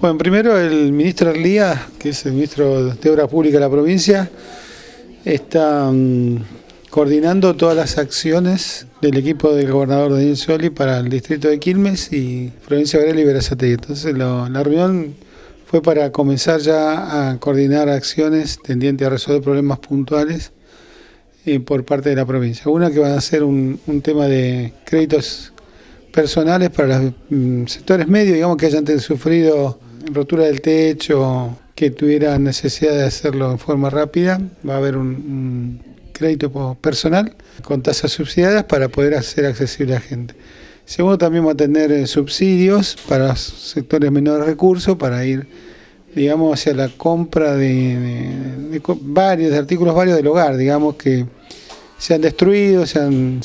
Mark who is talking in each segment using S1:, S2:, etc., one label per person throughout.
S1: Bueno, primero el ministro Arlía, que es el ministro de Obras Públicas de la provincia, está mm, coordinando todas las acciones del equipo del gobernador Daniel Scioli para el distrito de Quilmes y provincia de Varela y. Entonces la reunión fue para comenzar ya a coordinar acciones tendientes a resolver problemas puntuales eh, por parte de la provincia. Una que va a ser un, tema de créditos personales para los mm, sectores medios, digamos que hayan sufrido rotura del techo, que tuvieran necesidad de hacerlo en forma rápida, va a haber un, crédito personal con tasas subsidiadas para poder hacer accesible a gente. Segundo, también va a tener eh, subsidios para sectores menores recursos para ir, digamos, hacia la compra de, varios artículos varios del hogar, digamos que se han destruido, se han,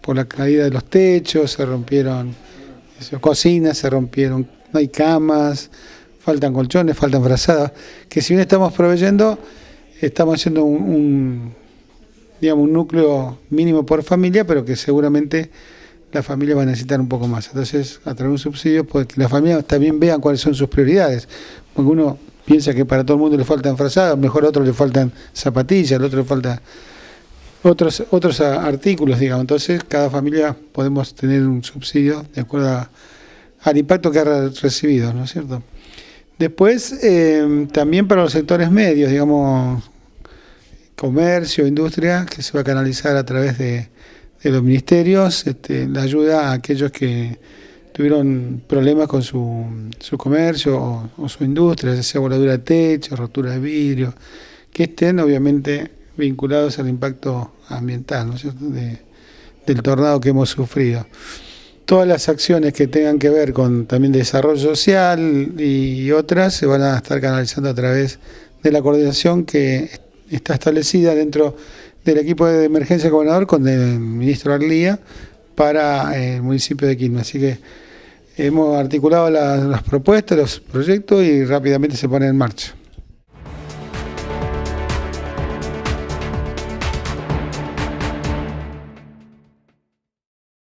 S1: por la caída de los techos, se rompieron cocinas, se rompieron no hay camas, faltan colchones, faltan frazadas, que si bien estamos proveyendo, estamos haciendo un, digamos, un núcleo mínimo por familia, pero que seguramente la familia va a necesitar un poco más. Entonces, a través de un subsidio, pues que las familias también vean cuáles son sus prioridades. Porque uno piensa que para todo el mundo le faltan frazadas, mejor a otro le faltan zapatillas, al otro le faltan otros, otros artículos, digamos. Entonces, cada familia podemos tener un subsidio de acuerdo a al impacto que ha recibido, ¿no es cierto? Después, eh, también para los sectores medios, digamos, comercio, industria, que se va a canalizar a través de, los ministerios, este, la ayuda a aquellos que tuvieron problemas con su, su comercio o, su industria, ya sea voladura de techo, rotura de vidrio, que estén obviamente vinculados al impacto ambiental, ¿no es cierto?, del tornado que hemos sufrido todas las acciones que tengan que ver con también desarrollo social y otras se van a estar canalizando a través de la coordinación que está establecida dentro del equipo de emergencia gobernador con el ministro Arlía para el municipio de Quilmes. Así que hemos articulado las, las propuestas, los proyectos y rápidamente se ponen en marcha.